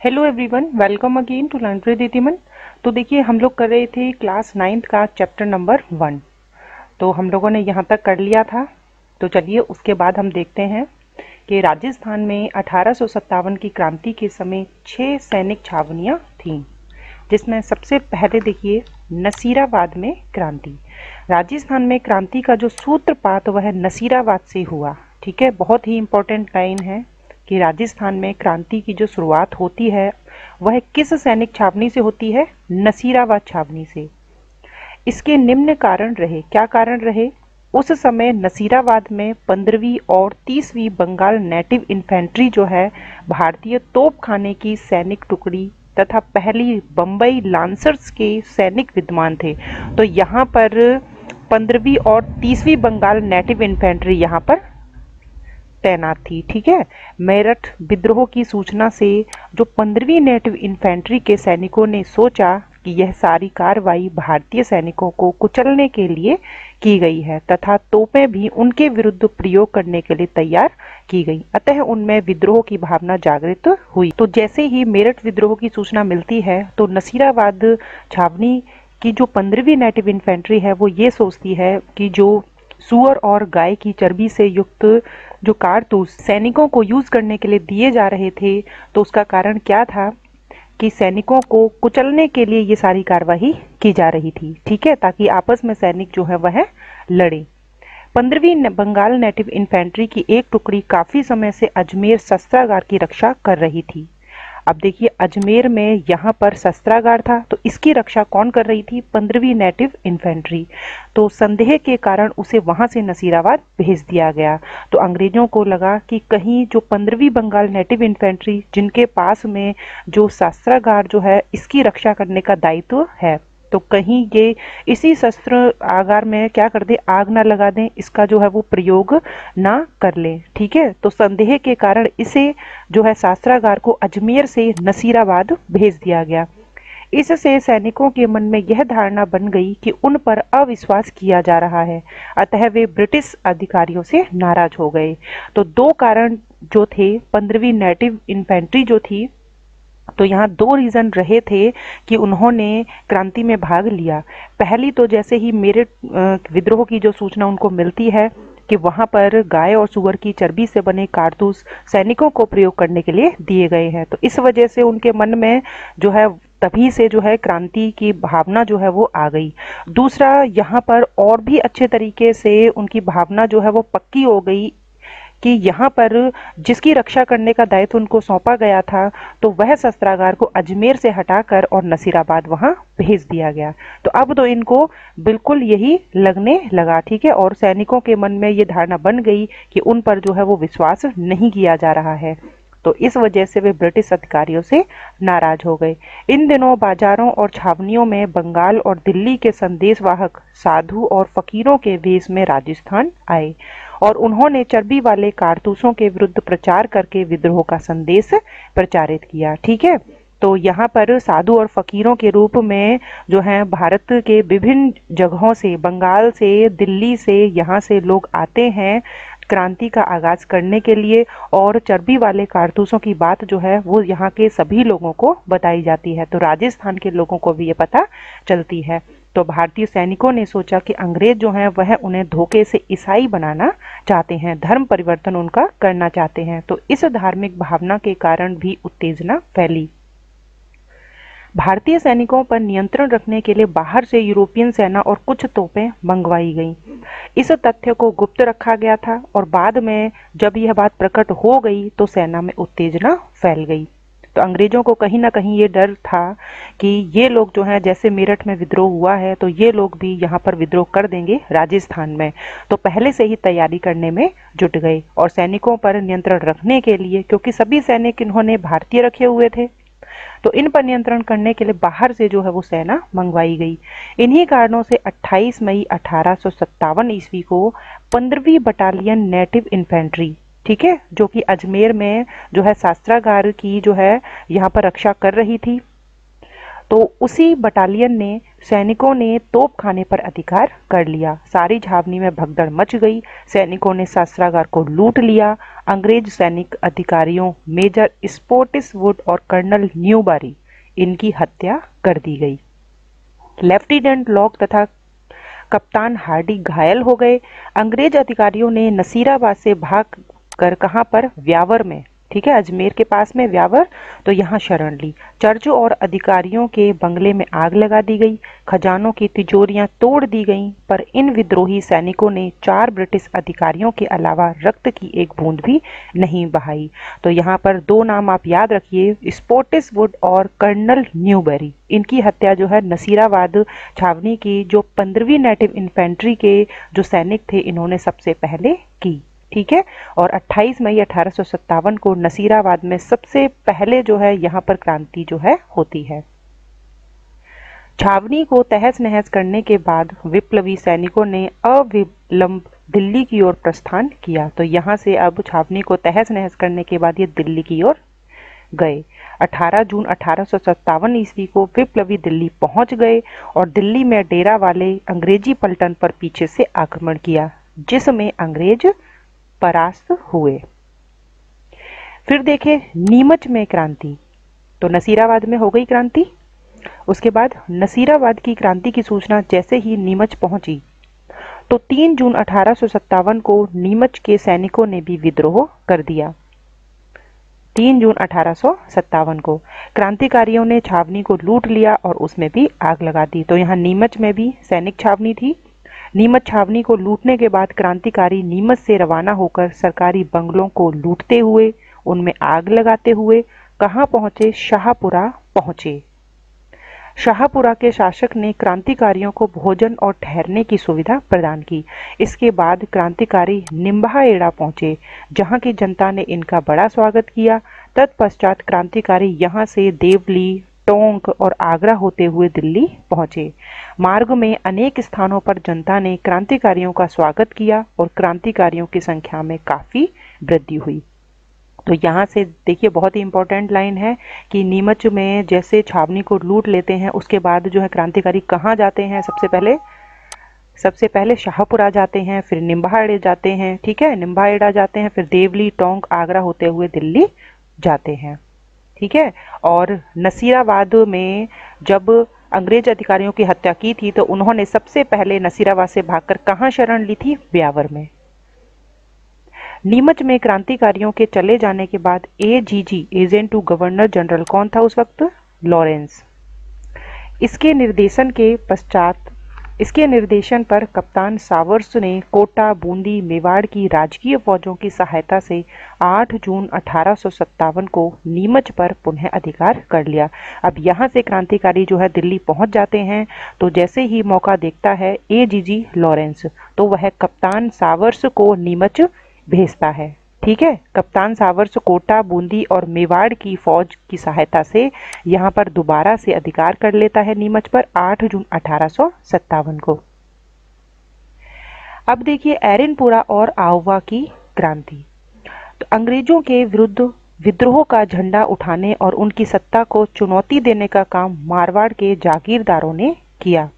Hello everyone welcome again to learn दीतिमन तो देखिए, हम लोग कर रहे थे क्लास नाइन्थ का चैप्टर नंबर वन तो हम लोगों ने यहाँ तक कर लिया था। तो चलिए, उसके बाद हम देखते हैं कि राजस्थान में अठारह सौ सत्तावन की क्रांति के समय छः सैनिक छावनियाँ थीं, जिसमें सबसे पहले देखिए, नसीराबाद में क्रांति। राजस्थान में क्रांति का जो सूत्रपात वह नसीराबाद से हुआ, ठीक है? बहुत ही इंपॉर्टेंट लाइन है। कि राजस्थान में क्रांति की जो शुरुआत होती है, वह किस सैनिक छावनी से होती है? नसीराबाद छावनी से। इसके निम्न कारण रहे। क्या कारण रहे? उस समय नसीराबाद में पंद्रहवीं और तीसवीं बंगाल नेटिव इन्फेंट्री जो है, भारतीय तोपखाने की सैनिक टुकड़ी तथा पहली बम्बई लांसर्स के सैनिक विद्यमान थे। तो यहाँ पर पंद्रहवीं और तीसवीं बंगाल नेटिव इन्फेंट्री यहाँ पर तैनात थी, ठीक है? मेरठ विद्रोह की सूचना से जो पंद्रहवीं नेटिव इन्फेंट्री के सैनिकों ने सोचा कि यह सारी कार्रवाई भारतीय सैनिकों को कुचलने के लिए की गई है, तथा तोपें भी उनके विरुद्ध प्रयोग करने के लिए तैयार की गई। अतः उनमें विद्रोह की भावना जागृत हुई। तो जैसे ही मेरठ विद्रोह की सूचना मिलती है तो नसीराबाद छावनी की जो पंद्रहवीं नेटिव इन्फेंट्री है, वो ये सोचती है कि जो सुअर और गाय की चर्बी से युक्त जो कारतूस सैनिकों को यूज़ करने के लिए दिए जा रहे थे तो उसका कारण क्या था कि सैनिकों को कुचलने के लिए ये सारी कार्यवाही की जा रही थी, ठीक है? ताकि आपस में सैनिक जो है वह लड़े। पंद्रहवीं बंगाल नेटिव इन्फेंट्री की एक टुकड़ी काफ़ी समय से अजमेर शस्त्रागार की रक्षा कर रही थी। अब देखिए, अजमेर में यहाँ पर शस्त्रागार था तो इसकी रक्षा कौन कर रही थी? पंद्रहवीं नेटिव इन्फेंट्री। तो संदेह के कारण उसे वहाँ से नसीराबाद भेज दिया गया। तो अंग्रेज़ों को लगा कि कहीं जो पंद्रहवीं बंगाल नेटिव इन्फेंट्री, जिनके पास में जो शस्त्रागार जो है, इसकी रक्षा करने का दायित्व है। तो कहीं ये इसी शस्त्र आगार में क्या कर दे? आग ना लगा दें, इसका जो है वो प्रयोग ना कर लें, ठीक है? तो संदेह के कारण इसे जो है शास्त्रागार को अजमेर से नसीराबाद भेज दिया गया। इससे सैनिकों के मन में यह धारणा बन गई कि उन पर अविश्वास किया जा रहा है। अतः वे ब्रिटिश अधिकारियों से नाराज़ हो गए। तो दो कारण जो थे, पंद्रहवीं नेटिव इन्फेंट्री जो थी तो यहाँ दो रीज़न रहे थे कि उन्होंने क्रांति में भाग लिया। पहली तो जैसे ही मेरे विद्रोह की जो सूचना उनको मिलती है कि वहाँ पर गाय और सुअर की चर्बी से बने कारतूस सैनिकों को प्रयोग करने के लिए दिए गए हैं तो इस वजह से उनके मन में जो है, तभी से जो है क्रांति की भावना जो है वो आ गई। दूसरा, यहाँ पर और भी अच्छे तरीके से उनकी भावना जो है वो पक्की हो गई। कि यहाँ पर जिसकी रक्षा करने का दायित्व उनको सौंपा गया था तो वह शस्त्रागार को अजमेर से हटाकर और नसीराबाद वहाँ भेज दिया गया। तो अब तो इनको बिल्कुल यही लगने लगा, ठीक है? और सैनिकों के मन में ये धारणा बन गई कि उन पर जो है वो विश्वास नहीं किया जा रहा है। तो इस वजह से वे ब्रिटिश अधिकारियों से नाराज़ हो गए। इन दिनों बाजारों और छावनियों में बंगाल और दिल्ली के संदेशवाहक, साधु और फकीरों के वेश में राजस्थान आए और उन्होंने चर्बी वाले कारतूसों के विरुद्ध प्रचार करके विद्रोह का संदेश प्रचारित किया। ठीक है? तो यहाँ पर साधु और फकीरों के रूप में जो है, भारत के विभिन्न जगहों से, बंगाल से, दिल्ली से यहाँ से लोग आते हैं। क्रांति का आगाज़ करने के लिए और चर्बी वाले कारतूसों की बात जो है वो यहाँ के सभी लोगों को बताई जाती है। तो राजस्थान के लोगों को भी ये पता चलती है। तो भारतीय सैनिकों ने सोचा कि अंग्रेज़ जो हैं, वह उन्हें धोखे से ईसाई बनाना चाहते हैं। धर्म परिवर्तन उनका करना चाहते हैं। तो इस धार्मिक भावना के कारण भी उत्तेजना फैली। भारतीय सैनिकों पर नियंत्रण रखने के लिए बाहर से यूरोपियन सेना और कुछ तोपें मंगवाई गईं। इस तथ्य को गुप्त रखा गया था और बाद में जब यह बात प्रकट हो गई तो सेना में उत्तेजना फैल गई तो अंग्रेज़ों को कहीं ना कहीं ये डर था कि ये लोग जो है, जैसे मेरठ में विद्रोह हुआ है तो ये लोग भी यहाँ पर विद्रोह कर देंगे राजस्थान में तो पहले से ही तैयारी करने में जुट गए और सैनिकों पर नियंत्रण रखने के लिए, क्योंकि सभी सैनिक इन्होंने भारतीय रखे हुए थे तो इन पर नियंत्रण करने के लिए बाहर से जो है वो सेना मंगवाई गई। इन्हीं कारणों से 28 मई अठारह सौ सत्तावन ईस्वी को पंद्रहवीं बटालियन नेटिव इन्फेंट्री, ठीक है, जो कि अजमेर में जो है शास्त्रागार की जो है यहाँ पर रक्षा कर रही थी। तो उसी बटालियन ने, सैनिकों ने तोप खाने पर अधिकार कर लिया। सारी छावनी में भगदड़ मच गई। सैनिकों ने शस्त्रागार को लूट लिया। अंग्रेज़ सैनिक अधिकारियों, मेजर स्पोर्टिस वुड और कर्नल न्यूबारी, इनकी हत्या कर दी गई। लेफ्टिनेंट लॉक तथा कप्तान हार्डी घायल हो गए। अंग्रेज़ अधिकारियों ने नसीराबाद से भाग कर कहाँ पर व्यावर में ठीक है, अजमेर के पास में व्यावर तो यहाँ शरण ली चर्चों और अधिकारियों के बंगले में आग लगा दी गई, खजानों की तिजोरियाँ तोड़ दी गईं, पर इन विद्रोही सैनिकों ने चार ब्रिटिश अधिकारियों के अलावा रक्त की एक बूंद भी नहीं बहाई। तो यहाँ पर दो नाम आप याद रखिए स्पोर्टिस वुड और कर्नल न्यूबेरी। इनकी हत्या जो है, नसीराबाद छावनी की, जो पंद्रहवीं नेटिव इन्फेंट्री के जो सैनिक थे, इन्होंने सबसे पहले की। ठीक है? और 28 मई अठारह को नसीराबाद में सबसे पहले जो है, यहाँ पर क्रांति जो है, होती है। छावनी को तहस नहस करने के बाद विप्लवी सैनिकों ने अविलंब दिल्ली की ओर प्रस्थान किया। तो यहाँ से अब छावनी को तहस नहस करने के बाद ये दिल्ली की ओर गए। 18 जून अठारह ईस्वी को विप्लवी दिल्ली पहुँच गए और दिल्ली में डेरा वाले अंग्रेज़ी पलटन पर पीछे से आक्रमण किया, जिसमें अंग्रेज़ परास्त हुए। फिर देखे, नीमच में क्रांति। तो नसीराबाद में हो गई क्रांति। उसके बाद नसीराबाद की क्रांति की सूचना जैसे ही नीमच पहुँची तो 3 जून अठारह को नीमच के सैनिकों ने भी विद्रोह कर दिया। 3 जून अठारह को क्रांतिकारियों ने छावनी को लूट लिया और उसमें भी आग लगा दी। तो यहाँ नीमच में भी सैनिक छावनी थी। नीमच छावनी को लूटने के बाद क्रांतिकारी नीमच से रवाना होकर सरकारी बंगलों को लूटते हुए, उनमें आग लगाते हुए कहाँ पहुँचे? शाहपुरा पहुँचे। शाहपुरा के शासक ने क्रांतिकारियों को भोजन और ठहरने की सुविधा प्रदान की। इसके बाद क्रांतिकारी निम्बाहेड़ा पहुँचे, जहाँ की जनता ने इनका बड़ा स्वागत किया। तत्पश्चात क्रांतिकारी यहाँ से देवली टोंक और आगरा होते हुए दिल्ली पहुँचे। मार्ग में अनेक स्थानों पर जनता ने क्रांतिकारियों का स्वागत किया और क्रांतिकारियों की संख्या में काफ़ी वृद्धि हुई। तो यहाँ से देखिए, बहुत ही इंपॉर्टेंट लाइन है कि नीमच में जैसे छावनी को लूट लेते हैं, उसके बाद जो है क्रांतिकारी कहाँ जाते हैं? सबसे पहले सबसे पहले शाहपुरा जाते हैं, फिर निम्बाहेड़े जाते हैं, ठीक है? निम्बाहेड़ा जाते हैं, फिर देवली, टोंक, आगरा होते हुए दिल्ली जाते हैं। ठीक है? और नसीराबाद में जब अंग्रेज़ अधिकारियों की हत्या की थी तो उन्होंने सबसे पहले नसीराबाद से भागकर कहाँ शरण ली थी? ब्यावर में। नीमच में क्रांतिकारियों के चले जाने के बाद A G G agent to governor general कौन था उस वक्त? लॉरेंस इसके निर्देशन के पश्चात इसके निर्देशन पर कप्तान सावर्स ने कोटा बूंदी मेवाड़ की राजकीय फौजों की सहायता से 8 जून अठारह सौ सत्तावन को नीमच पर पुनः अधिकार कर लिया। अब यहाँ से क्रांतिकारी जो है दिल्ली पहुँच जाते हैं तो जैसे ही मौका देखता है ए जी जी लॉरेंस तो वह कप्तान सावर्स को नीमच भेजता है। ठीक है? कप्तान सावर्स कोटा बूंदी और मेवाड़ की फौज की सहायता से यहाँ पर दोबारा से अधिकार कर लेता है नीमच पर 8 जून अठारह सौ सत्तावन को। अब देखिए एरिनपुरा और आउवा की क्रांति। तो अंग्रेज़ों के विरुद्ध विद्रोह का झंडा उठाने और उनकी सत्ता को चुनौती देने का काम मारवाड़ के जागीरदारों ने किया।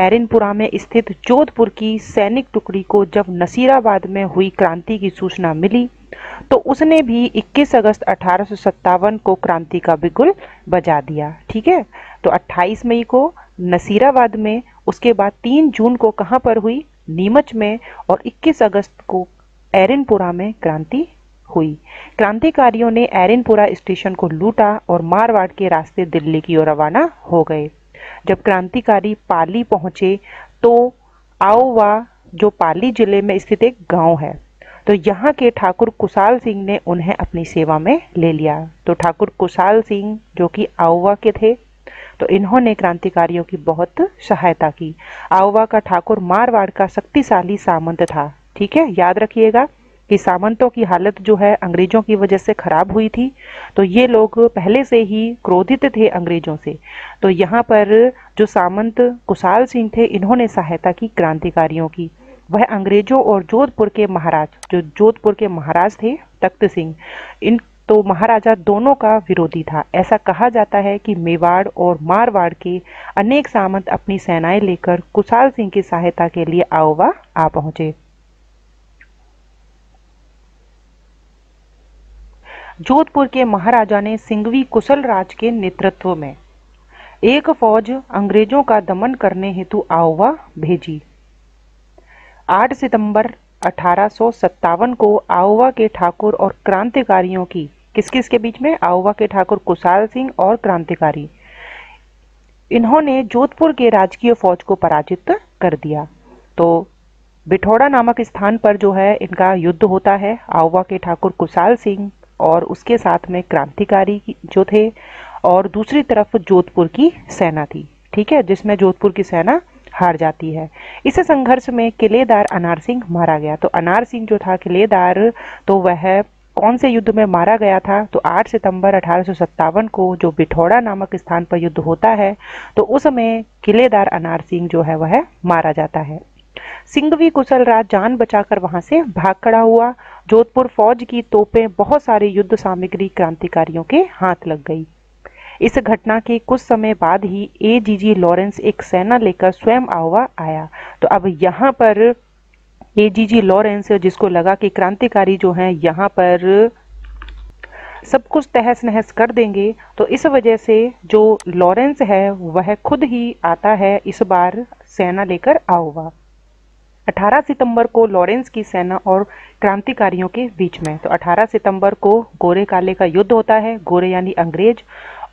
एरिनपुरा में स्थित जोधपुर की सैनिक टुकड़ी को जब नसीराबाद में हुई क्रांति की सूचना मिली तो उसने भी 21 अगस्त अठारह सौ सत्तावन को क्रांति का बिगुल बजा दिया, ठीक है? तो 28 मई को नसीराबाद में, उसके बाद 3 जून को कहाँ पर हुई? नीमच में और 21 अगस्त को एरिनपुरा में क्रांति हुई। क्रांतिकारियों ने एरिनपुरा स्टेशन को लूटा और मारवाड़ के रास्ते दिल्ली की ओर रवाना हो गए। जब क्रांतिकारी पाली पहुँचे तो आओवा जो पाली ज़िले में स्थित एक गाँव है। तो यहाँ के ठाकुर कुशाल सिंह ने उन्हें अपनी सेवा में ले लिया। तो ठाकुर कुशाल सिंह, जो कि आओवा के थे तो इन्होंने क्रांतिकारियों की बहुत सहायता की। आओवा का ठाकुर मारवाड़ का शक्तिशाली सामंत था। ठीक है? याद रखिएगा। कि सामंतों की हालत जो है अंग्रेज़ों की वजह से खराब हुई थी। तो ये लोग पहले से ही क्रोधित थे अंग्रेज़ों से। तो यहाँ पर जो सामंत कुशाल सिंह थे, इन्होंने सहायता की क्रांतिकारियों की। वह अंग्रेज़ों और जोधपुर के महाराज, जो जोधपुर के महाराज थे, तख्त सिंह, इन तो महाराजा दोनों का विरोधी था। ऐसा कहा जाता है कि मेवाड़ और मारवाड़ के अनेक सामंत अपनी सेनाएँ लेकर कुशाल सिंह की सहायता के लिए आओवा आ पहुँचे। जोधपुर के महाराजा ने सिंघवी कुशल राज के नेतृत्व में एक फौज अंग्रेज़ों का दमन करने हेतु आओवा भेजी। 8 सितंबर अठारह को आओवा के ठाकुर और क्रांतिकारियों की किस किस के बीच में? आओवा के ठाकुर कुशाल सिंह और क्रांतिकारी। इन्होंने जोधपुर के राजकीय फौज को पराजित कर दिया। तो बिठौड़ा नामक स्थान पर जो है, इनका युद्ध होता है। आओवा के ठाकुर कुशाल सिंह और उसके साथ में क्रांतिकारी जो थे, और दूसरी तरफ़ जोधपुर की सेना थी, ठीक है, जिसमें जोधपुर की सेना हार जाती है। इस संघर्ष में किलेदार अनार सिंह मारा गया। तो अनार सिंह जो था, किलेदार तो वह कौन से युद्ध में मारा गया था? तो 8 सितंबर अठारह सौ सत्तावन को जो बिठौड़ा नामक स्थान पर युद्ध होता है तो उस समय किलेदार अनार सिंह जो है, वह मारा जाता है। सिंघवी कुशल राज जान बचाकर वहाँ से भाग खड़ा हुआ। जोधपुर फौज की तोपें बहुत सारे युद्ध सामग्री क्रांतिकारियों के हाथ लग गई। इस घटना के कुछ समय बाद ही ए जी जी लॉरेंस एक सेना लेकर स्वयं आवा आया। तो अब यहाँ पर ए जी जी लॉरेंस, जिसको लगा कि क्रांतिकारी जो हैं, यहाँ पर सब कुछ तहस नहस कर देंगे। तो इस वजह से जो लॉरेंस है, वह खुद ही आता है इस बार सेना लेकर आऊगा 18 सितंबर को लॉरेंस की सेना और क्रांतिकारियों के बीच में। तो 18 सितंबर को गोरे काले का युद्ध होता है। गोरे यानी अंग्रेज़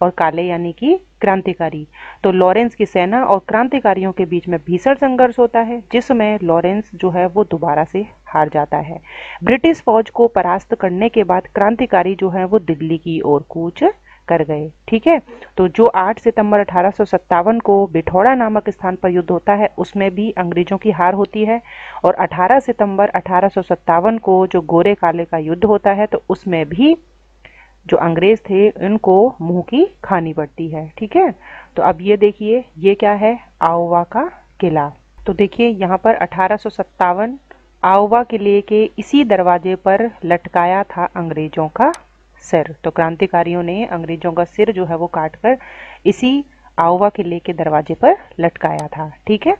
और काले यानी कि क्रांतिकारी। तो लॉरेंस की सेना और क्रांतिकारियों के बीच में भीषण संघर्ष होता है, जिसमें लॉरेंस जो है वो दोबारा से हार जाता है। ब्रिटिश फौज को परास्त करने के बाद क्रांतिकारी जो है वो दिल्ली की ओर कूच कर गए। ठीक है? तो जो 8 सितंबर अठारह को बिठौड़ा नामक स्थान पर युद्ध होता है, उसमें भी अंग्रेज़ों की हार होती है और 18 सितंबर अठारह को जो गोरे काले का युद्ध होता है तो उसमें भी जो अंग्रेज़ थे, इनको मुँह की खानी पड़ती है। ठीक है? तो अब ये देखिए, ये क्या है? आओवा का किला। तो देखिए, यहाँ पर अठारह आओवा किले के इसी दरवाजे पर लटकाया था अंग्रेज़ों का सिर तो क्रांतिकारियों ने अंग्रेज़ों का सिर जो है वो काटकर इसी आओवा किले के दरवाजे पर लटकाया था, ठीक है?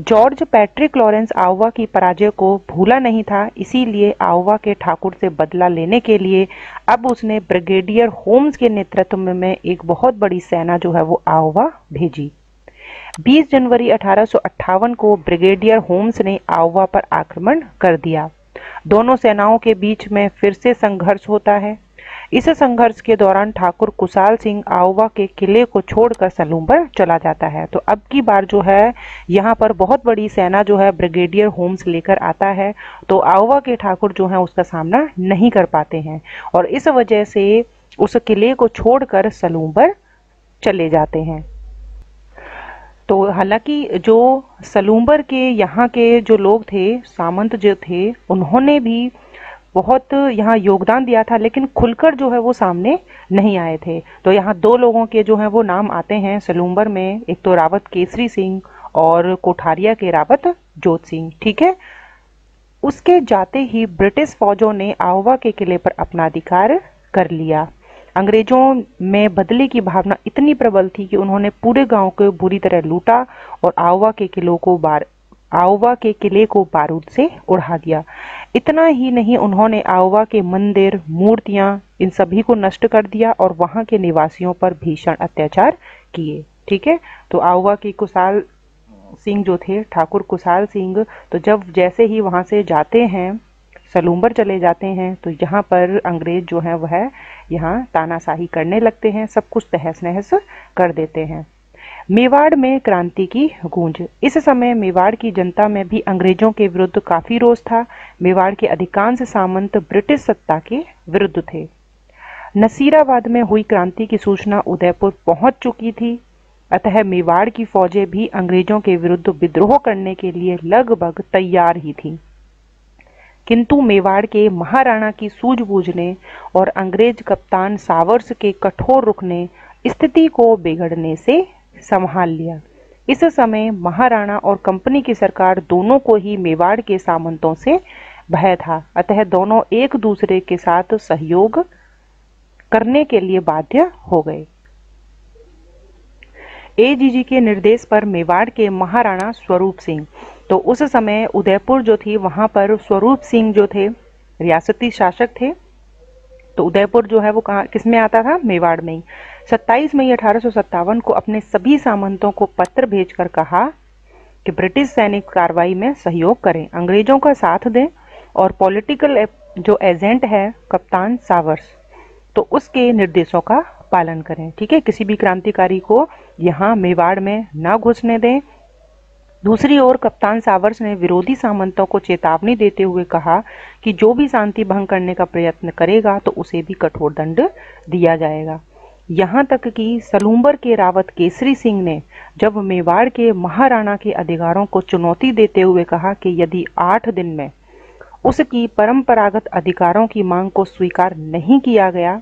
जॉर्ज पैट्रिक लॉरेंस आउवा की पराजय को भूला नहीं था, इसीलिए आउवा के ठाकुर से बदला लेने के लिए अब उसने ब्रिगेडियर होम्स के नेतृत्व में एक बहुत बड़ी सेना जो है वो आउवा भेजी। 20 जनवरी अठारह को ब्रिगेडियर होम्स ने आउवा पर आक्रमण कर दिया। दोनों सेनाओं के बीच में फिर से संघर्ष होता है। इस संघर्ष के दौरान ठाकुर कुशाल सिंह आउवा के किले को छोड़कर सलूम पर चला जाता है। तो अब की बार जो है, यहाँ पर बहुत बड़ी सेना जो है, ब्रिगेडियर होम्स लेकर आता है। तो आउवा के ठाकुर जो है, उसका सामना नहीं कर पाते हैं। और इस वजह से उस किले को छोड़कर सलूम पर चले जाते हैं। तो हालाँकि जो सलूम्बर के यहाँ के जो लोग थे, सामंत जो थे, उन्होंने भी बहुत यहाँ योगदान दिया था, लेकिन खुलकर जो है वो सामने नहीं आए थे। तो यहाँ दो लोगों के जो है वो नाम आते हैं, सलूम्बर में एक तो रावत केसरी सिंह और कोठारिया के रावत जोत सिंह, ठीक है? उसके जाते ही ब्रिटिश फौजों ने आवा के किले पर अपना अधिकार कर लिया। अंग्रेज़ों में बदले की भावना इतनी प्रबल थी कि उन्होंने पूरे गाँव को बुरी तरह लूटा और आवा के किलों को बार आओवा के किले को बारूद से उड़ा दिया। इतना ही नहीं, उन्होंने आओवा के मंदिर, मूर्तियाँ, इन सभी को नष्ट कर दिया और वहाँ के निवासियों पर भीषण अत्याचार किए। ठीक है? तो आओवा के कुशाल सिंह जो थे, ठाकुर कुशाल सिंह तो जब जैसे ही वहाँ से जाते हैं सलूम्बर चले जाते हैं तो यहाँ पर अंग्रेज़ जो है, वह यहाँ तानाशाही करने लगते हैं, सब कुछ तहस नहस कर देते हैं। मेवाड़ में क्रांति की गूंज। इस समय मेवाड़ की जनता में भी अंग्रेज़ों के विरुद्ध काफ़ी रोष था। मेवाड़ के अधिकांश सामंत ब्रिटिश सत्ता के विरुद्ध थे। नसीराबाद में हुई क्रांति की सूचना उदयपुर पहुँच चुकी थी। अतः मेवाड़ की फौजें भी अंग्रेज़ों के विरुद्ध विद्रोह करने के लिए लगभग तैयार ही थी। किंतु मेवाड़ के महाराणा की सूझबूझ ने और अंग्रेज़ कप्तान सावर्स के कठोर रुख ने स्थिति को बिगड़ने से संभाल लिया। इस समय महाराणा और कंपनी की सरकार दोनों को ही मेवाड़ के सामंतों से भय था। अतः दोनों एक दूसरे के साथ सहयोग करने के लिए बाध्य हो गए। एजीजी के निर्देश पर मेवाड़ के महाराणा स्वरूप सिंह तो उस समय उदयपुर जो थी, वहाँ पर स्वरूप सिंह जो थे, रियासती शासक थे। तो उदयपुर जो है, वो कहा किसमें आता था? मेवाड़ में ही। 27 मई अठारह को अपने सभी सामंतों को पत्र भेजकर कहा कि ब्रिटिश सैनिक कार्रवाई में सहयोग करें, अंग्रेज़ों का साथ दें और पॉलिटिकल जो एजेंट है, कप्तान सावर्स तो उसके निर्देशों का पालन करें। ठीक है, किसी भी क्रांतिकारी को यहाँ मेवाड़ में ना घुसने दें दूसरी ओर कप्तान सावर्स ने विरोधी सामंतों को चेतावनी देते हुए कहा कि जो भी शांति भंग करने का प्रयत्न करेगा तो उसे भी कठोर दंड दिया जाएगा। यहाँ तक कि सलूम्बर के रावत केसरी सिंह ने जब मेवाड़ के महाराणा के अधिकारों को चुनौती देते हुए कहा कि यदि आठ दिन में उसकी परंपरागत अधिकारों की मांग को स्वीकार नहीं किया गया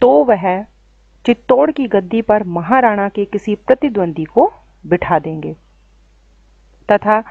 तो वह चित्तौड़ की गद्दी पर महाराणा के किसी प्रतिद्वंदी को बिठा देंगे। तथा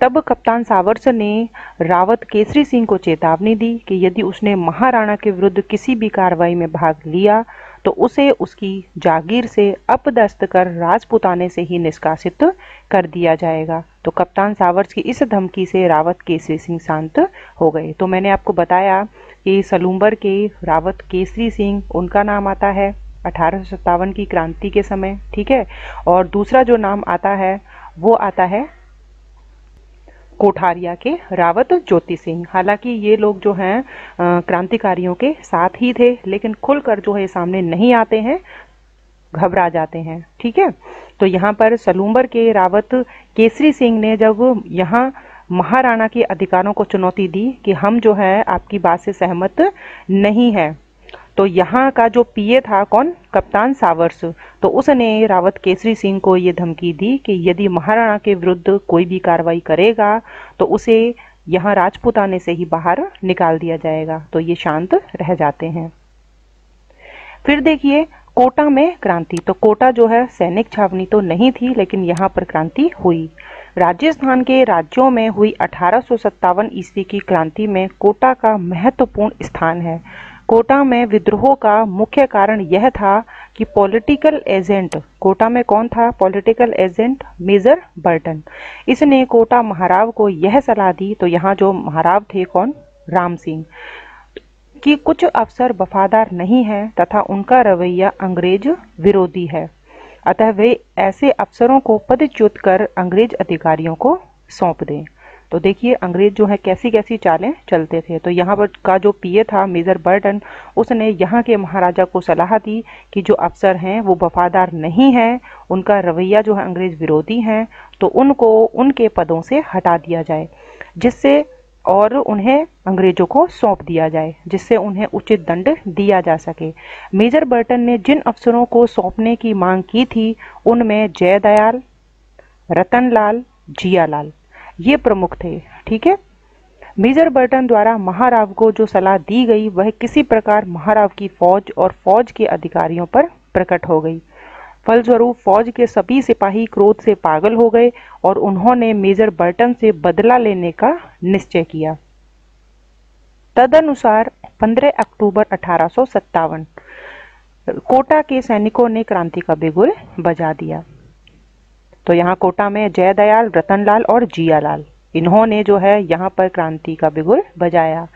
तब कप्तान सावर्स ने रावत केसरी सिंह को चेतावनी दी कि यदि उसने महाराणा के विरुद्ध किसी भी कार्रवाई में भाग लिया तो उसे उसकी जागीर से अपदस्त कर राजपुताने से ही निष्कासित कर दिया जाएगा। तो कप्तान सावर्स की इस धमकी से रावत केसरी सिंह शांत हो गए। तो मैंने आपको बताया कि सलूम्बर के रावत केसरी सिंह, उनका नाम आता है अठारह सौ सत्तावन की क्रांति के समय, ठीक है? और दूसरा जो नाम आता है वो आता है कोठारिया के रावत ज्योति सिंह। हालाँकि ये लोग जो हैं क्रांतिकारियों के साथ ही थे, लेकिन खुलकर जो है सामने नहीं आते हैं, घबरा जाते हैं, ठीक है? तो यहाँ पर सलूम्बर के रावत केसरी सिंह ने जब यहाँ महाराणा के अधिकारों को चुनौती दी कि हम जो है, आपकी बात से सहमत नहीं है तो यहाँ का जो पीए था कौन? कप्तान सावर्स। तो उसने रावत केसरी सिंह को ये धमकी दी कि यदि महाराणा के विरुद्ध कोई भी कार्रवाई करेगा तो उसे यहाँ राजपुताने से ही बाहर निकाल दिया जाएगा। तो ये शांत रह जाते हैं। फिर देखिए, कोटा में क्रांति। तो कोटा जो है, सैनिक छावनी तो नहीं थी, लेकिन यहाँ पर क्रांति हुई। राजस्थान के राज्यों में हुई अठारह ईस्वी की क्रांति में कोटा का महत्वपूर्ण स्थान है। कोटा में विद्रोह का मुख्य कारण यह था कि पॉलिटिकल एजेंट, कोटा में कौन था? Political agent major Burton. इसने कोटा महाराव को यह सलाह दी तो यहाँ जो महाराव थे कौन? राम सिंह। कि कुछ अफसर वफादार नहीं हैं तथा उनका रवैया अंग्रेज़ विरोधी है। अतः वे ऐसे अफसरों को पदच्युत कर अंग्रेज़ अधिकारियों को सौंप दें। तो देखिए, अंग्रेज़ जो है कैसी कैसी चालें चलते थे। तो यहाँ पर का जो पीए था, मेजर बर्टन उसने यहाँ के महाराजा को सलाह दी कि जो अफसर हैं, वो वफादार नहीं हैं, उनका रवैया जो है अंग्रेज़ विरोधी हैं तो उनको, उनके पदों से हटा दिया जाए, जिससे और उन्हें अंग्रेज़ों को सौंप दिया जाए, जिससे उन्हें उचित दंड दिया जा सके। मेजर बर्टन ने जिन अफसरों को सौंपने की मांग की थी, उनमें जयदयाल, रतनलाल, जियालाल। ये प्रमुख थे, ठीक है? मेजर बर्टन द्वारा महाराव को जो सलाह दी गई, वह किसी प्रकार महाराव की फौज और फौज के अधिकारियों पर प्रकट हो गई। फलस्वरूप, फौज के सभी सिपाही क्रोध से पागल हो गए और उन्होंने मेजर बर्टन से बदला लेने का निश्चय किया। तदनुसार 15 अक्टूबर अठारह कोटा के सैनिकों ने क्रांति का बिगुल बजा दिया। तो यहाँ कोटा में जयदयाल, रतनलाल और जियालाल। इन्होंने जो है यहाँ पर क्रांति का बिगुल बजाया।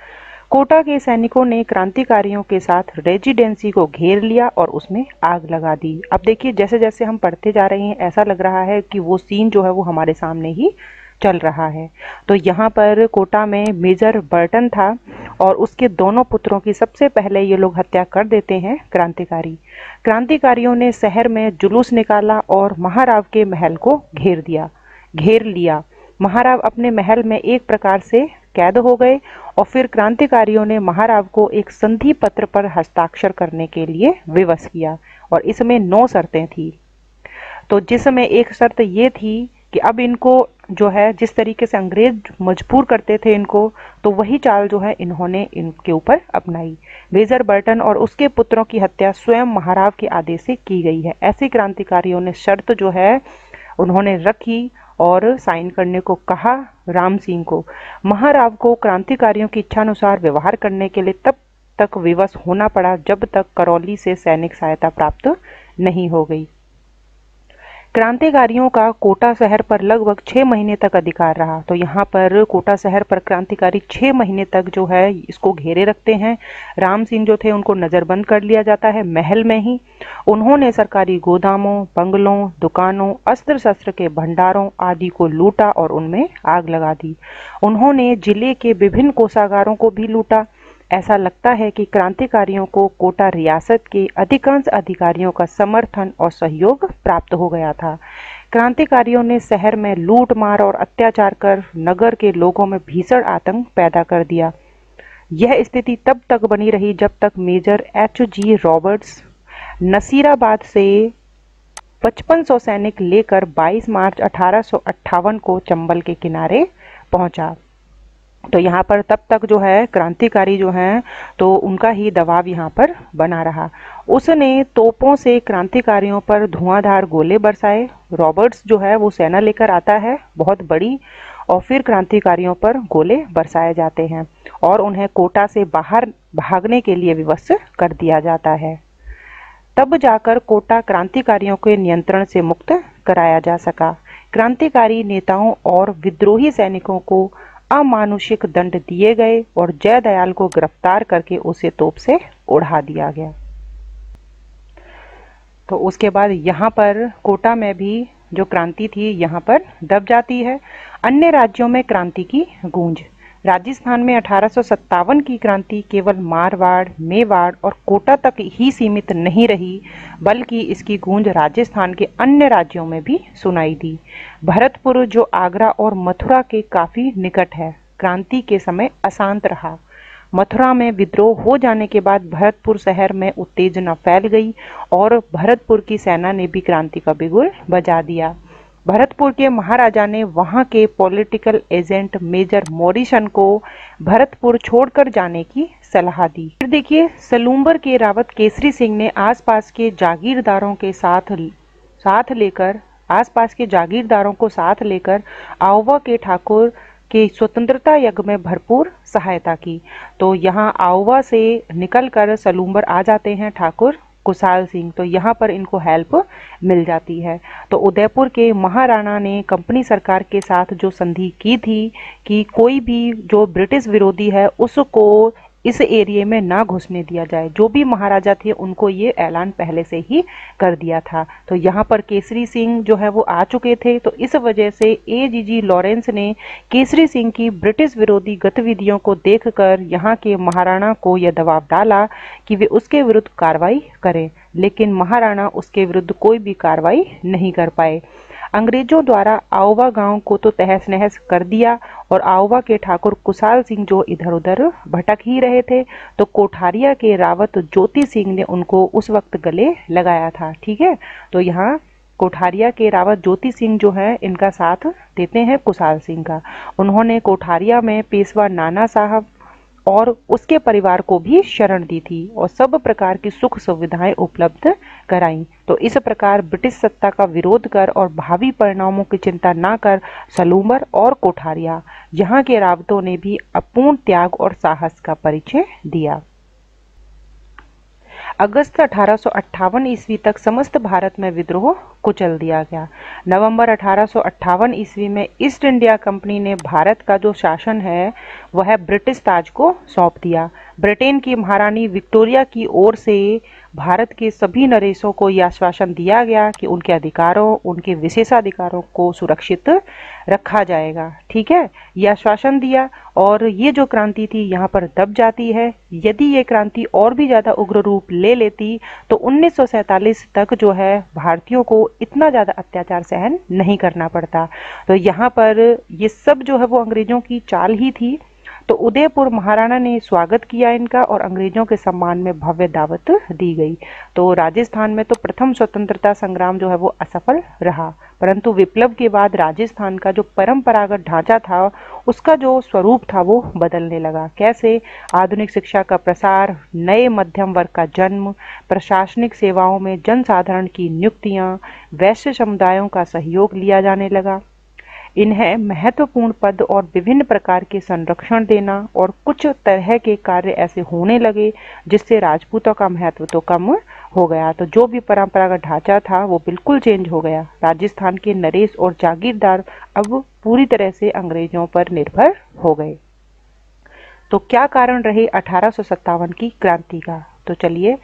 कोटा के सैनिकों ने क्रांतिकारियों के साथ रेजिडेंसी को घेर लिया और उसमें आग लगा दी। अब देखिए जैसे जैसे हम पढ़ते जा रहे हैं, ऐसा लग रहा है कि वो सीन जो है वो हमारे सामने ही चल रहा है। तो यहाँ पर कोटा में मेजर बर्टन था। और उसके दोनों पुत्रों की सबसे पहले ये लोग हत्या कर देते हैं क्रांतिकारी। क्रांतिकारियों ने शहर में जुलूस निकाला और महाराव के महल को घेर दिया, घेर लिया। महाराव अपने महल में एक प्रकार से कैद हो गए और फिर क्रांतिकारियों ने महाराव को एक संधि पत्र पर हस्ताक्षर करने के लिए विवश किया और इसमें नौ शर्तें थी। तो जिसमें एक शर्त ये थी कि अब इनको जो है, जिस तरीके से अंग्रेज़ मजबूर करते थे इनको तो वही चाल जो है इन्होंने इनके ऊपर अपनाई। मेजर बर्टन और उसके पुत्रों की हत्या स्वयं महाराव के आदेश से की गई है। ऐसे क्रांतिकारियों ने शर्त जो है, उन्होंने रखी और साइन करने को कहा राम सिंह को। महाराव को क्रांतिकारियों की इच्छानुसार व्यवहार करने के लिए तब तक विवश होना पड़ा जब तक करौली से सैनिक सहायता प्राप्त नहीं हो गई। क्रांतिकारियों का कोटा शहर पर लगभग छः महीने तक अधिकार रहा। तो यहाँ पर कोटा शहर पर क्रांतिकारी छः महीने तक जो है, इसको घेरे रखते हैं। राम सिंह जो थे, उनको नज़रबंद कर लिया जाता है महल में ही। उन्होंने सरकारी गोदामों, बंगलों, दुकानों अस्त्र शस्त्र के भंडारों आदि को लूटा और उनमें आग लगा दी। उन्होंने ज़िले के विभिन्न कोषागारों को भी लूटा। ऐसा लगता है कि क्रांतिकारियों को कोटा रियासत के अधिकांश अधिकारियों का समर्थन और सहयोग प्राप्त हो गया था। क्रांतिकारियों ने शहर में लूट मार और अत्याचार कर नगर के लोगों में भीषण आतंक पैदा कर दिया। यह स्थिति तब तक बनी रही जब तक major H G Roberts Nasirabad से 5500 सैनिक लेकर 22 मार्च अठारह सौ अट्ठावन को चंबल के किनारे पहुँचा। तो यहाँ पर तब तक जो है, क्रांतिकारी जो हैं तो उनका ही दबाव यहाँ पर बना रहा। उसने तोपों से क्रांतिकारियों पर धुआंधार गोले बरसाए। रॉबर्ट्स जो है, वो सेना लेकर आता है, बहुत बड़ी, और फिर क्रांतिकारियों पर गोले बरसाए जाते हैं, और उन्हें कोटा से बाहर भागने के लिए विवश कर दिया जाता है। तब जाकर कोटा क्रांतिकारियों के नियंत्रण से मुक्त कराया जा सका। क्रांतिकारी नेताओं और विद्रोही सैनिकों को अमानुषिक दंड दिए गए और जयदयाल को गिरफ़्तार करके उसे तोप से उड़ा दिया गया। तो उसके बाद यहाँ पर कोटा में भी जो क्रांति थी, यहाँ पर दब जाती है। अन्य राज्यों में क्रांति की गूंज। राजस्थान में अठारह सौ सत्तावन की क्रांति केवल मारवाड़, मेवाड़ और कोटा तक ही सीमित नहीं रही, बल्कि इसकी गूंज राजस्थान के अन्य राज्यों में भी सुनाई दी। भरतपुर, जो आगरा और मथुरा के काफ़ी निकट है, क्रांति के समय अशांत रहा। मथुरा में विद्रोह हो जाने के बाद भरतपुर शहर में उत्तेजना फैल गई और भरतपुर की सेना ने भी क्रांति का बिगुल बजा दिया। भरतपुर के महाराजा ने वहाँ के पॉलिटिकल एजेंट मेजर मोरिसन को भरतपुर छोड़कर जाने की सलाह दी। फिर देखिए सलूम्बर के रावत केसरी सिंह ने आसपास के जागीरदारों के साथ साथ लेकर, आसपास के जागीरदारों को साथ लेकर आवा के ठाकुर के स्वतंत्रता यज्ञ में भरपूर सहायता की। तो यहाँ आवा से निकलकर सलूम्बर आ जाते हैं ठाकुर। कुशाल सिंह तो यहाँ पर इनको हेल्प मिल जाती है। तो उदयपुर के महाराणा ने कंपनी सरकार के साथ जो संधि की थी कि कोई भी जो ब्रिटिश विरोधी है, उसको इस एरिए में ना घुसने दिया जाए। जो भी महाराजा थे, उनको ये ऐलान पहले से ही कर दिया था। तो यहाँ पर केसरी सिंह जो है, वो आ चुके थे। तो इस वजह से ए जी जी लॉरेंस ने केसरी सिंह की ब्रिटिश विरोधी गतिविधियों को देखकर यहाँ के महाराणा को यह दबाव डाला कि वे उसके विरुद्ध कार्रवाई करें। लेकिन महाराणा उसके विरुद्ध कोई भी कार्रवाई नहीं कर पाए। अंग्रेज़ों द्वारा आओवा गाँव को तो तहस नहस कर दिया और आओवा के ठाकुर कुशाल सिंह जो इधर उधर भटक ही रहे थे तो कोठारिया के रावत ज्योति सिंह ने उनको उस वक्त गले लगाया था। ठीक है? तो यहाँ कोठारिया के रावत ज्योति सिंह जो है, इनका साथ देते हैं कुशाल सिंह का। उन्होंने कोठारिया में पेशवा नाना साहब और उसके परिवार को भी शरण दी थी और सब प्रकार की सुख सुविधाएँ उपलब्ध कराई। तो इस प्रकार ब्रिटिश सत्ता का विरोध कर और भावी परिणामों की चिंता ना कर सलूमर और कोठारिया यहाँ के रावतों ने भी अपूर्ण त्याग और साहस का परिचय दिया। अगस्त अठारह ईस्वी तक समस्त भारत में विद्रोह कुचल दिया गया। नवंबर अठारह ईस्वी में ईस्ट इंडिया कंपनी ने भारत का जो शासन है, वह ब्रिटिश ताज को सौंप दिया। ब्रिटेन की महारानी विक्टोरिया की ओर से भारत के सभी नरेशों को यह आश्वासन दिया गया कि उनके अधिकारों, उनके विशेषाधिकारों को सुरक्षित रखा जाएगा। ठीक है? यह आश्वासन दिया और ये जो क्रांति थी यहाँ पर दब जाती है। यदि ये क्रांति और भी ज़्यादा उग्र रूप ले लेती तो 1947 तक जो है भारतीयों को इतना ज़्यादा अत्याचार सहन नहीं करना पड़ता। तो यहाँ पर ये सब जो है वो अंग्रेज़ों की चाल ही थी। तो उदयपुर महाराणा ने स्वागत किया इनका और अंग्रेज़ों के सम्मान में भव्य दावत दी गई। तो राजस्थान में तो प्रथम स्वतंत्रता संग्राम जो है वो असफल रहा, परंतु विप्लव के बाद राजस्थान का जो परंपरागत ढांचा था, उसका जो स्वरूप था वो बदलने लगा। कैसे? आधुनिक शिक्षा का प्रसार, नए मध्यम वर्ग का जन्म, प्रशासनिक सेवाओं में जनसाधारण की नियुक्तियाँ, वैश्य समुदायों का सहयोग लिया जाने लगा। इन्हें महत्वपूर्ण पद और विभिन्न प्रकार के संरक्षण देना और कुछ तरह के कार्य ऐसे होने लगे जिससे राजपूतों का महत्व तो कम हो गया। तो जो भी परंपरागत ढांचा था, वो बिल्कुल चेंज हो गया। राजस्थान के नरेश और जागीरदार अब पूरी तरह से अंग्रेज़ों पर निर्भर हो गए। तो क्या कारण रहे अठारह की क्रांति का? तो चलिए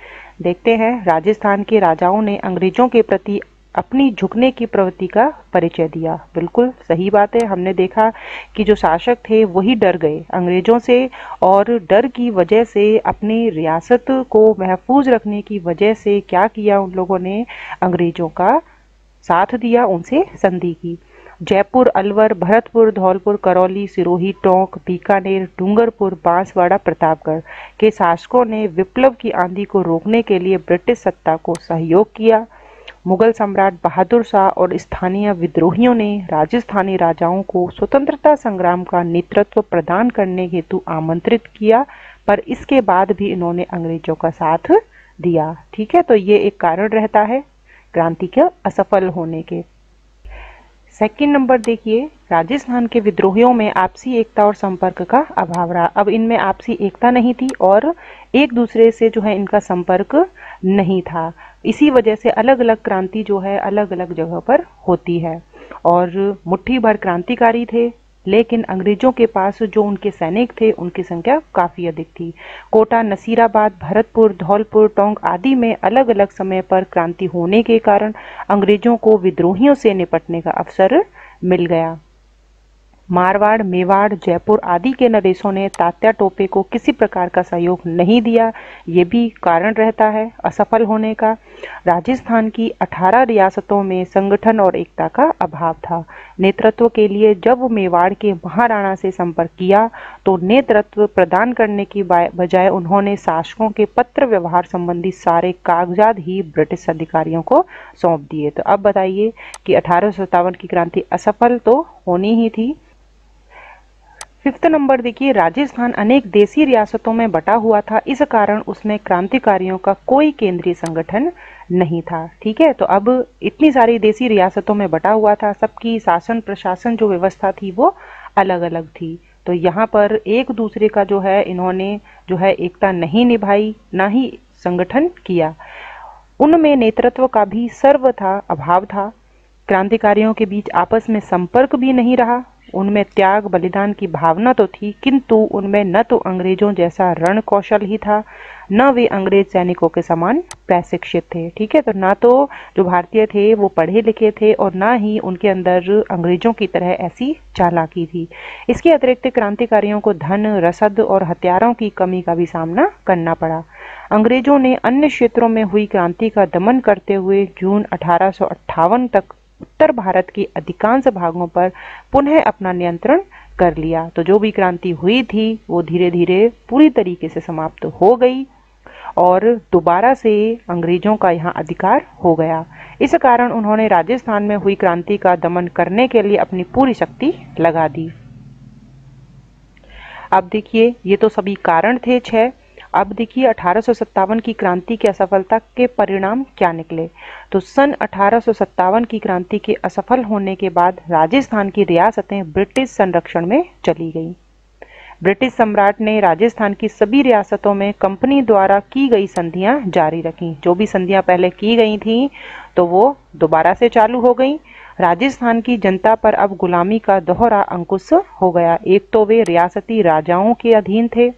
देखते हैं। राजस्थान के राजाओं ने अंग्रेज़ों के प्रति अपनी झुकने की प्रवृत्ति का परिचय दिया। बिल्कुल सही बात है। हमने देखा कि जो शासक थे, वही डर गए। अंग्रेज़ों से और डर की वजह से अपनी रियासत को महफूज रखने की वजह से क्या किया उन लोगों ने? अंग्रेज़ों का साथ दिया, उनसे संधि की। जयपुर, अलवर, भरतपुर, धौलपुर, करौली, सिरोही, टोंक, बीकानेर, डूंगरपुर, बांसवाड़ा, प्रतापगढ़ के शासकों ने विप्लव की आंधी को रोकने के लिए ब्रिटिश सत्ता को सहयोग किया। मुगल सम्राट बहादुर शाह और स्थानीय विद्रोहियों ने राजस्थानी राजाओं को स्वतंत्रता संग्राम का नेतृत्व प्रदान करने हेतु आमंत्रित किया, पर इसके बाद भी इन्होंने अंग्रेज़ों का साथ दिया। ठीक है तो ये एक कारण रहता है। क्रांति के असफल होने के सेकंड नंबर देखिए, राजस्थान के विद्रोहियों में आपसी एकता और संपर्क का अभाव रहा। अब इनमें आपसी एकता नहीं थी और एक दूसरे से जो है इनका संपर्क नहीं था। इसी वजह से अलग अलग क्रांति जो है अलग अलग जगह पर होती है। और मुट्ठी भर क्रांतिकारी थे लेकिन अंग्रेज़ों के पास जो उनके सैनिक थे, उनकी संख्या काफ़ी अधिक थी। कोटा, नसीराबाद, भरतपुर, धौलपुर टोंग आदि में अलग अलग समय पर क्रांति होने के कारण अंग्रेज़ों को विद्रोहियों से निपटने का अवसर मिल गया। मारवाड़, मेवाड़, जयपुर आदि के नरेशों ने तात्या टोपे को किसी प्रकार का सहयोग नहीं दिया। ये भी कारण रहता है असफल होने का। राजस्थान की 18 रियासतों में संगठन और एकता का अभाव था। नेतृत्व के लिए जब मेवाड़ के महाराणा से संपर्क किया तो नेतृत्व प्रदान करने की बजाय उन्होंने शासकों के पत्र व्यवहार संबंधी सारे कागजात ही ब्रिटिश अधिकारियों को सौंप दिए। तो अब बताइए कि अठारह सौ सत्तावन की क्रांति असफल तो होनी ही थी? फिफ्थ नंबर देखिए, राजस्थान अनेक देसी रियासतों में बटा हुआ था। इस कारण उसमें क्रांतिकारियों का कोई केंद्रीय संगठन नहीं था। ठीक है तो अब इतनी सारी देसी रियासतों में बटा हुआ था। सबकी शासन, प्रशासन जो व्यवस्था थी वो अलग अलग थी। तो यहाँ पर एक दूसरे का जो है, इन्होंने जो है एकता नहीं निभाई, ना ही संगठन किया। उनमें नेतृत्व का भी सर्व था, अभाव था। क्रांतिकारियों के बीच आपस में संपर्क भी नहीं रहा। उनमें त्याग बलिदान की भावना तो थी, किंतु उनमें न तो अंग्रेज़ों जैसा रण कौशल ही था, न वे अंग्रेज़ सैनिकों के समान प्रशिक्षित थे। ठीक है तो ना तो जो भारतीय थे, वो पढ़े लिखे थे, और ना ही उनके अंदर अंग्रेज़ों की तरह ऐसी चालाकी थी। इसके अतिरिक्त क्रांतिकारियों को धन, रसद और हथियारों की कमी का भी सामना करना पड़ा। अंग्रेज़ों ने अन्य क्षेत्रों में हुई क्रांति का दमन करते हुए जून अठारह सौ अट्ठावन तक उत्तर भारत के अधिकांश भागों पर पुनः अपना नियंत्रण कर लिया। तो जो भी क्रांति हुई थी, वो धीरे धीरे पूरी तरीके से समाप्त हो गई और दोबारा से अंग्रेज़ों का यहाँ अधिकार हो गया। इस कारण उन्होंने राजस्थान में हुई क्रांति का दमन करने के लिए अपनी पूरी शक्ति लगा दी। अब देखिए, ये तो सभी कारण थे छह। अब देखिए, अठारह की क्रांति की असफलता के परिणाम क्या निकले? तो सन अठारह की क्रांति के असफल होने के बाद राजस्थान की रियासतें ब्रिटिश संरक्षण में चली गई। ब्रिटिश सम्राट ने राजस्थान की सभी रियासतों में कंपनी द्वारा की गई संधियाँ जारी रखी। जो भी संधियाँ पहले की गई थी तो वो दोबारा से चालू हो गई। राजस्थान की जनता पर अब गुलामी का दोहरा अंकुश हो गया। एक तो वे रियासती राजाओं के अधीन थे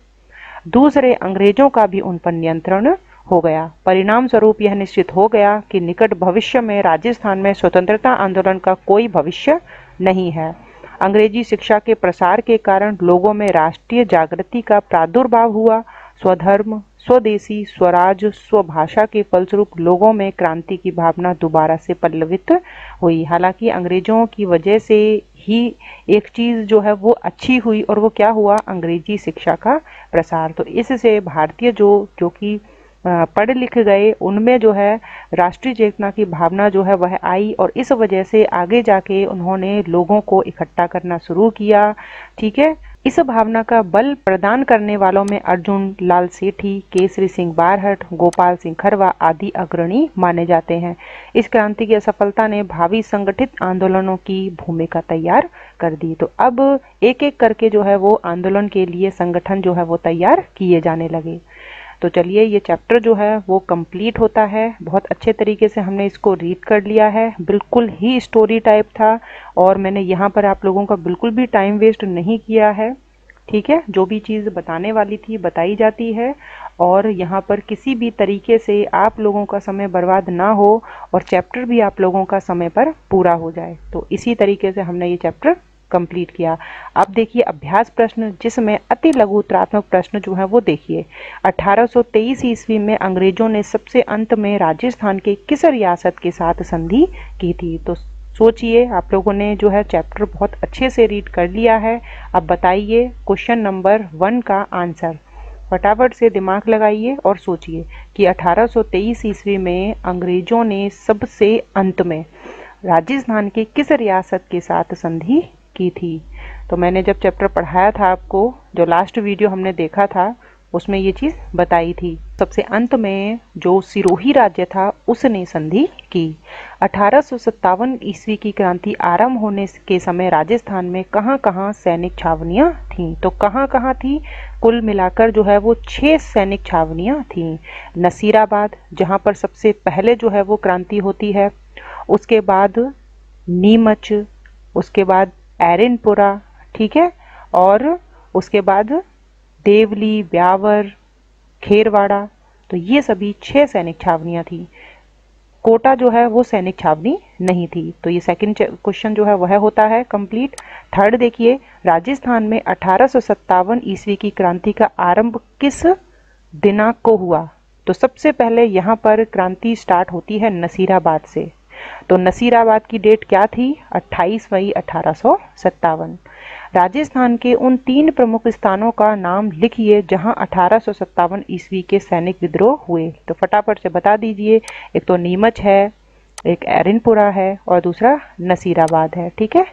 दूसरे अंग्रेज़ों का भी उन पर नियंत्रण हो गया। परिणाम स्वरूप यह निश्चित हो गया कि निकट भविष्य में राजस्थान में स्वतंत्रता आंदोलन का कोई भविष्य नहीं है। अंग्रेज़ी शिक्षा के प्रसार के कारण लोगों में राष्ट्रीय जागृति का प्रादुर्भाव हुआ। स्वधर्म, स्वदेशी, स्वराज, स्वभाषा के फलस्वरूप लोगों में क्रांति की भावना दोबारा से पल्लवित हुई। हालाँकि अंग्रेज़ों की वजह से ही एक चीज़ जो है वो अच्छी हुई और वो क्या हुआ? अंग्रेज़ी शिक्षा का प्रसार। तो इससे भारतीय जो जो कि पढ़ लिख गए, उनमें जो है राष्ट्रीय चेतना की भावना जो है वह आई और इस वजह से आगे जाके उन्होंने लोगों को इकट्ठा करना शुरू किया। ठीक है? इस भावना का बल प्रदान करने वालों में अर्जुन, लाल सेठी, केसरी सिंह बारहट, गोपाल सिंह खरवा आदि अग्रणी माने जाते हैं। इस क्रांति की असफलता ने भावी संगठित आंदोलनों की भूमिका तैयार कर दी। तो अब एक एक करके जो है वो आंदोलन के लिए संगठन जो है वो तैयार किए जाने लगे। तो चलिए ये चैप्टर जो है वो कंप्लीट होता है। बहुत अच्छे तरीके से हमने इसको रीड कर लिया है। बिल्कुल ही स्टोरी टाइप था और मैंने यहाँ पर आप लोगों का बिल्कुल भी टाइम वेस्ट नहीं किया है। ठीक है? जो भी चीज़ बताने वाली थी बताई जाती है और यहाँ पर किसी भी तरीके से आप लोगों का समय बर्बाद ना हो और चैप्टर भी आप लोगों का समय पर पूरा हो जाए। तो इसी तरीके से हमने ये चैप्टर कंप्लीट किया। अब देखिए अभ्यास प्रश्न, जिसमें अति लघुत्रात्मक प्रश्न जो है वो देखिए। 1823 ईस्वी में अंग्रेज़ों ने सबसे अंत में राजस्थान के किस रियासत के साथ संधि की थी। तो सोचिए, आप लोगों ने जो है चैप्टर बहुत अच्छे से रीड कर लिया है। अब बताइए, क्वेश्चन नंबर वन का आंसर। फटाफट से दिमाग लगाइए और सोचिए कि 1823 ईस्वी में अंग्रेज़ों ने सबसे अंत में राजस्थान के किस रियासत के साथ संधि की थी। तो मैंने जब चैप्टर पढ़ाया था आपको, जो लास्ट वीडियो हमने देखा था, उसमें ये चीज़ बताई थी। सबसे अंत में जो सिरोही राज्य था, उसने संधि की। अठारह ईस्वी की क्रांति आरंभ होने के समय राजस्थान में कहाँ कहाँ सैनिक छावनियाँ थीं? तो कहाँ कहाँ थी? कुल मिलाकर जो है वो छह सैनिक छावनियाँ थीं। नसीराबाद, जहाँ पर सबसे पहले जो है वो क्रांति होती है। उसके बाद नीमच, उसके बाद एरिनपुरा ठीक है? और उसके बाद देवली, ब्यावर, खेरवाड़ा तो ये सभी छह सैनिक छावनियाँ थी। कोटा जो है, वो सैनिक छावनी नहीं थी। तो ये सेकंड क्वेश्चन जो है, वह होता है कंप्लीट थर्ड देखिए, राजस्थान में अठारह सौ सत्तावन ईस्वी की क्रांति का आरंभ किस दिनांक को हुआ? तो सबसे पहले यहाँ पर क्रांति स्टार्ट होती है नसीराबाद से। तो नसीराबाद की डेट क्या थी? 28 मई अठारह राजस्थान के उन तीन प्रमुख स्थानों का नाम लिखिए जहाँ अठारह ईस्वी के सैनिक विद्रोह हुए। तो फटाफट से बता दीजिए, एक तो नीमच है, एक एरिनपुरा है और दूसरा नसीराबाद है, ठीक है?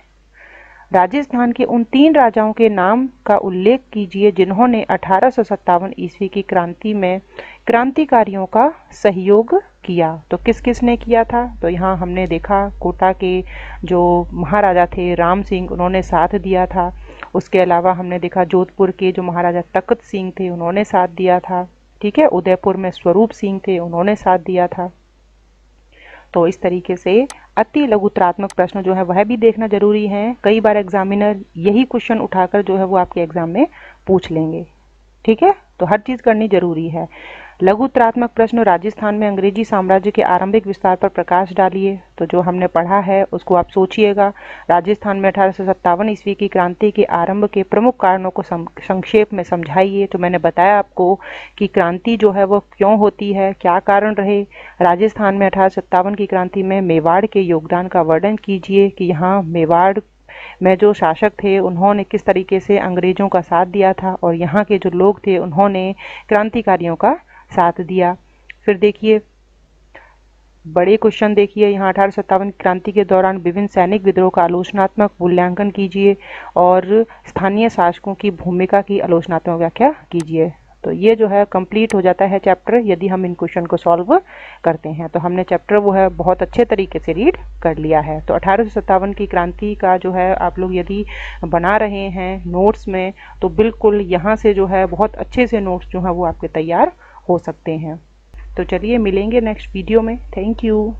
राजस्थान के उन तीन राजाओं के नाम का उल्लेख कीजिए जिन्होंने अठारह ईस्वी की क्रांति में क्रांतिकारियों का सहयोग किया। तो किस किस ने किया था? तो यहाँ हमने देखा कोटा के जो महाराजा थे, राम सिंह, उन्होंने साथ दिया था। उसके अलावा हमने देखा जोधपुर के जो महाराजा तकत सिंह थे, उन्होंने साथ दिया था। ठीक है? उदयपुर में स्वरूप सिंह थे, उन्होंने साथ दिया था। तो इस तरीके से अति लघुत्रात्मक प्रश्न जो है, वह भी देखना ज़रूरी है। कई बार एग्जामिनर यही क्वेश्चन उठाकर जो है, वो आपके एग्ज़ाम में पूछ लेंगे। ठीक है? तो हर चीज़ करनी ज़रूरी है। लघुत्रात्मक प्रश्न राजस्थान में अंग्रेज़ी साम्राज्य के आरंभिक विस्तार पर प्रकाश डालिए। तो जो हमने पढ़ा है, उसको आप सोचिएगा। राजस्थान में अठारह सौ सत्तावन ईस्वी की क्रांति के आरंभ के प्रमुख कारणों को संक्षेप में समझाइए। तो मैंने बताया आपको कि क्रांति जो है, वो क्यों होती है, क्या कारण रहे? राजस्थान में अठारह सौ सत्तावन की क्रांति में मेवाड़ के योगदान का वर्णन कीजिए कि यहाँ मेवाड़ में जो शासक थे, उन्होंने किस तरीके से अंग्रेज़ों का साथ दिया था और यहाँ के जो लोग थे, उन्होंने क्रांतिकारियों का साथ दिया। फिर देखिए, बड़े क्वेश्चन देखिए, यहाँ अठारह सत्तावन क्रांति के दौरान विभिन्न सैनिक विद्रोह का आलोचनात्मक मूल्यांकन कीजिए और स्थानीय शासकों की भूमिका की आलोचनात्मक व्याख्या कीजिए। तो ये जो है कंप्लीट हो जाता है चैप्टर, यदि हम इन क्वेश्चन को सॉल्व करते हैं। तो हमने चैप्टर वो है बहुत अच्छे तरीके से रीड कर लिया है। तो अठारह सौ सत्तावन की क्रांति का जो है आप लोग यदि बना रहे हैं नोट्स में तो बिल्कुल यहाँ से जो है बहुत अच्छे से नोट्स जो है वो आपके तैयार हो सकते हैं। तो चलिए मिलेंगे नेक्स्ट वीडियो में। Thank you